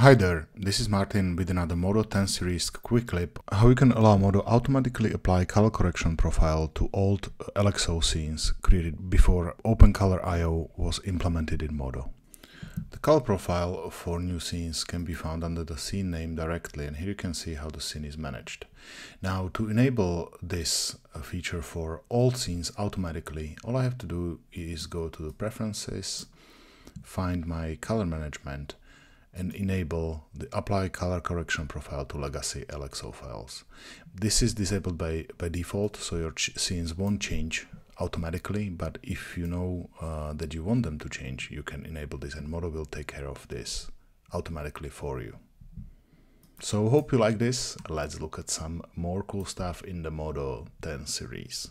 Hi there, this is Martin with another Modo 10 series quick clip how you can allow Modo automatically apply color correction profile to old LXO scenes created before OpenColorIO was implemented in Modo. The color profile for new scenes can be found under the scene name directly and here you can see how the scene is managed. Now to enable this uh, feature for all scenes automatically, all I have to do is go to the preferences, find my color management and enable the apply color correction profile to legacy LXO files. This is disabled by, by default, so your scenes won't change automatically, but if you know uh, that you want them to change, you can enable this and Modo will take care of this automatically for you. So hope you like this. Let's look at some more cool stuff in the Modo 10 series.